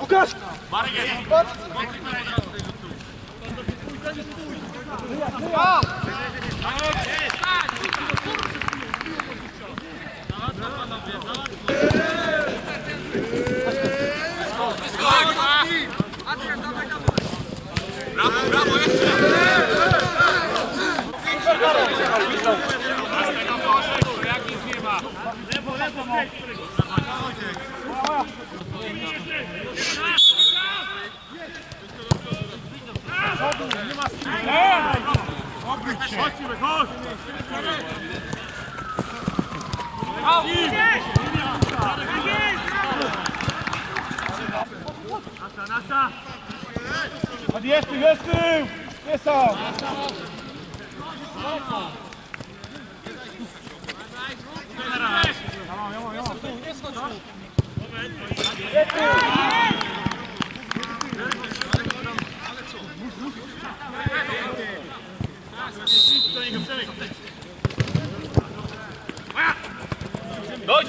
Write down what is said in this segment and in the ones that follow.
Łukasz! Brawo, brawo, jeszcze! Jak nic nie Chodź,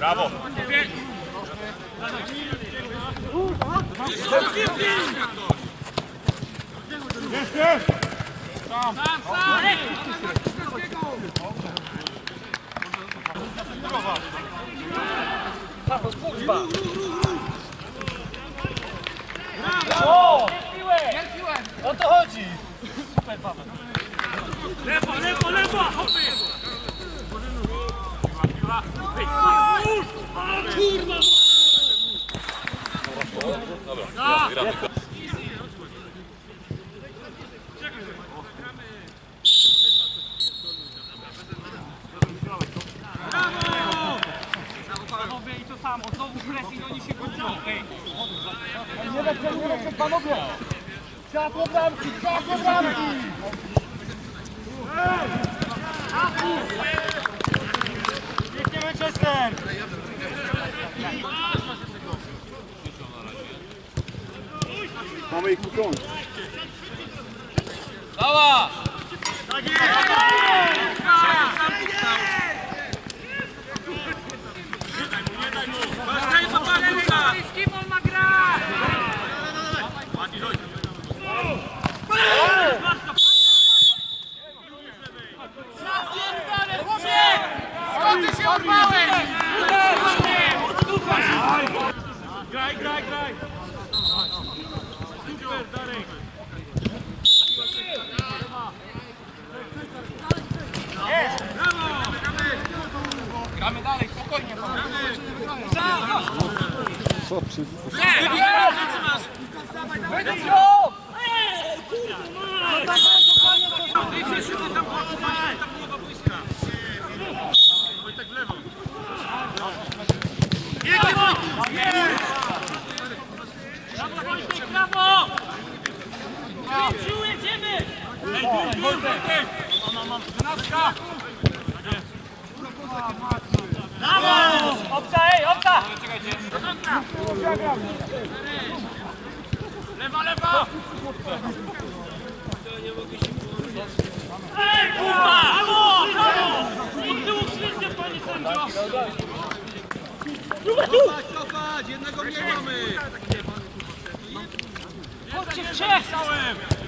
jest jest. Tu! Jest Brawo! Jest, jest! O! To chodzi! Lewo, lewo, lewo! Hopy! Kurwa! Dobra, gramy. Panowie i to samo, znowu pressing, oni się budzą. Nie lecę, nie lecę, panowie! Światło bramki, światło bramki! Pięknie Manchester! Mamy ich ukląć. Graj! Super, Darek! Gramy dalej, spokojnie. Brawo! Brawo! Obca, ej, obca! Lewa, lewa! Ej, kurwa! Brawo! Brawo! I tu wszyscy, panie sędzio! Chodźcie w trzech! Chciałem! Tak jest!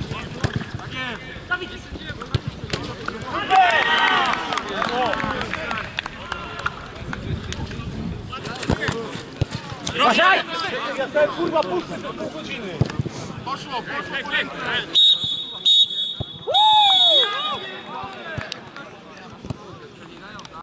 Dawid! Ja kurwa puszczę do pół godziny! Poszło, poszło, poszło!